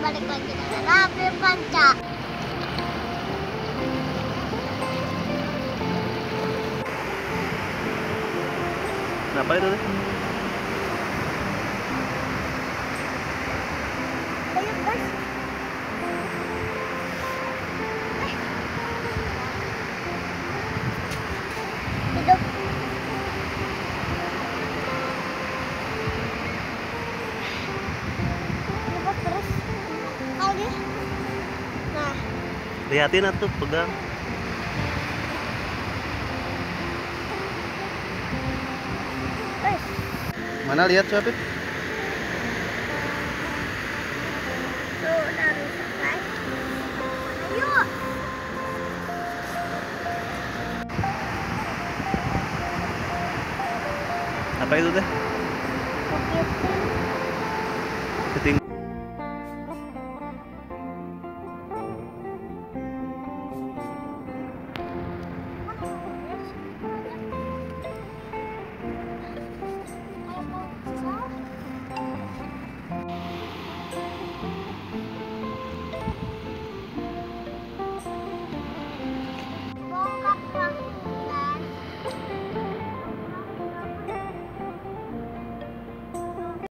balik lagi dengan Nabi Panca. Kenapa itu Lihatin atuh pegang. Mana lihat siapa? Tuh. Ayo. Apa itu teh?